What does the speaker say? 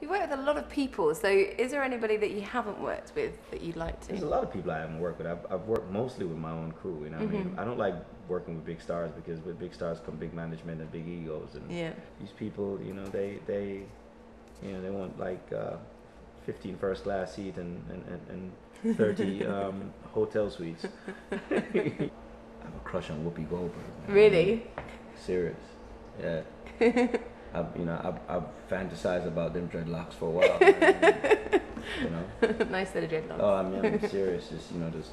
You work with a lot of people, so is there anybody that you haven't worked with that you'd like to? There's a lot of people I haven't worked with. I've, I've worked mostly with my own crew. You know, what I mean, Mhm. I don't like working with big stars because with big stars come big management and big egos, and Yeah. these people, you know, they they, you know, they want like uh, 15 first class seat and and and, and 30 um, hotel suites. I have a crush on Whoopi Goldberg. man. Really? Serious. Yeah. I've, you know, I've, I've fantasized about them dreadlocks for a while. you know. nice set of dreadlocks. Oh, I mean, I'm serious. Just you know, just